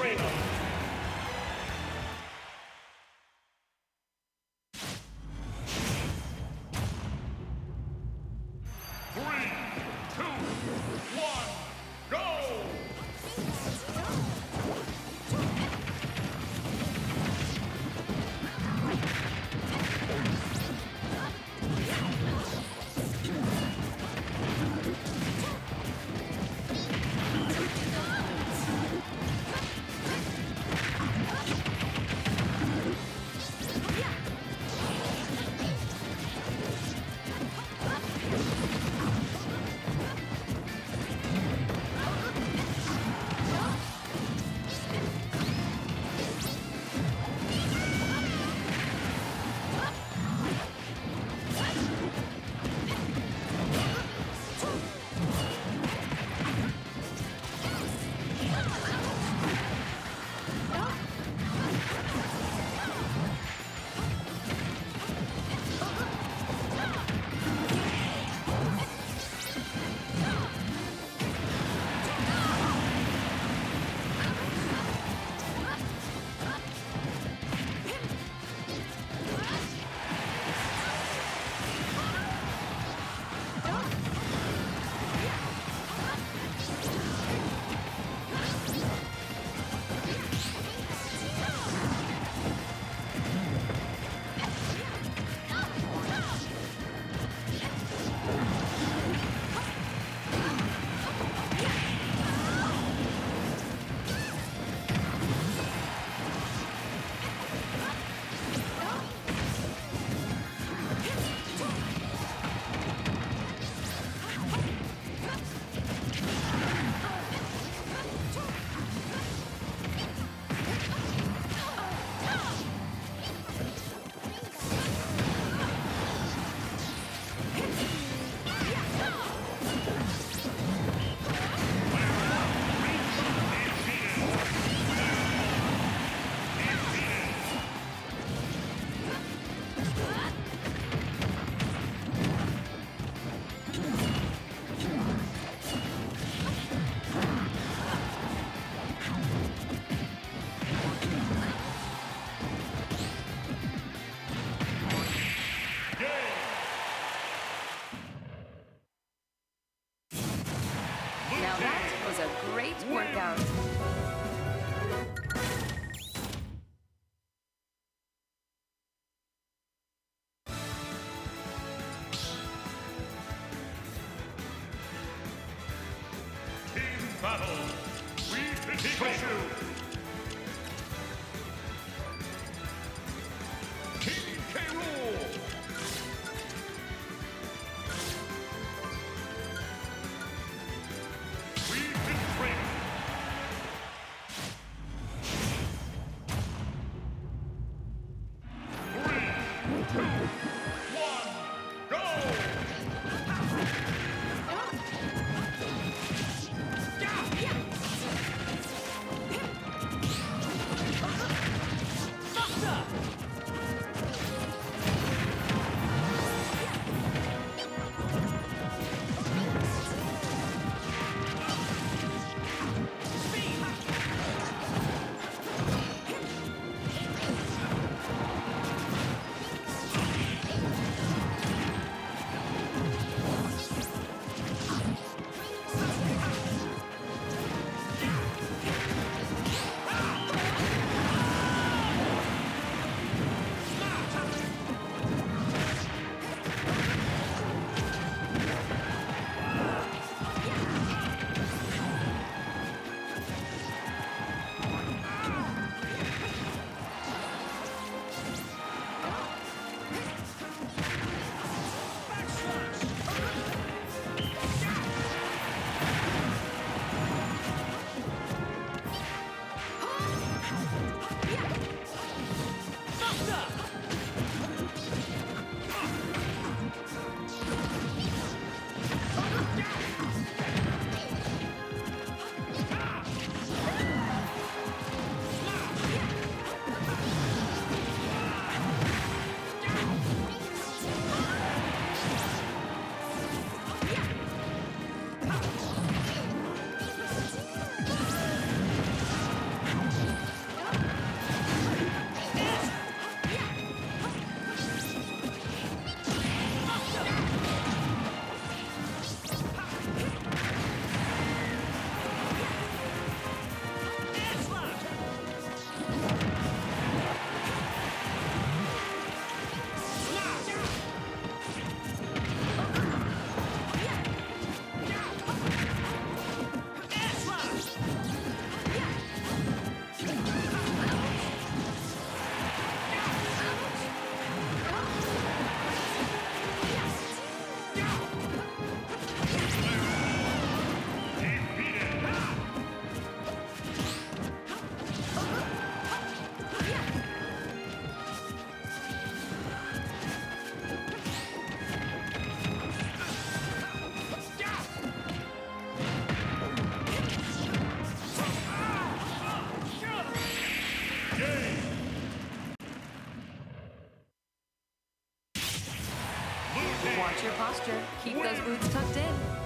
trainer. was a great workout. Team battle. We can you. Your posture. Keep those boots tucked in.